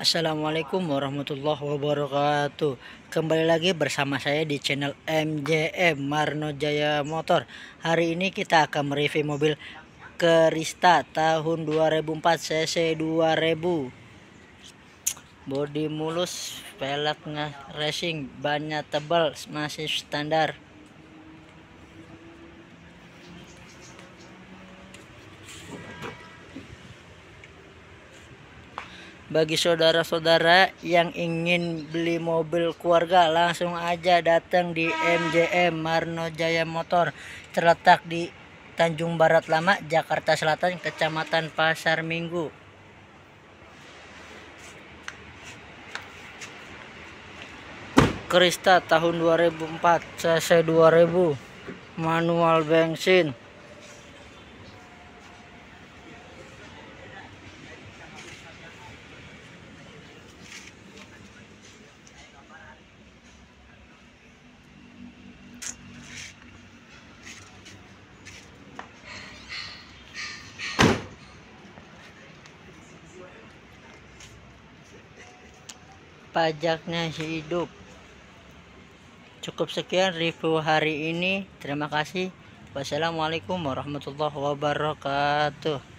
Assalamualaikum warahmatullahi wabarakatuh. Kembali lagi bersama saya di channel MJM Marno Jaya Motor. Hari ini kita akan mereview mobil Krista tahun 2004 cc 2000 Bodi mulus, peleknya racing, bannya tebal, masih standar bagi saudara-saudara yang ingin beli mobil keluarga langsung aja datang di MJM Marno Jaya Motor terletak di Tanjung Barat Lama Jakarta Selatan Kecamatan Pasar Minggu. Krista tahun 2004 cc 2000 manual bensin pajaknya hidup. Cukup sekian review hari ini. Terima kasih. Wassalamualaikum warahmatullahi wabarakatuh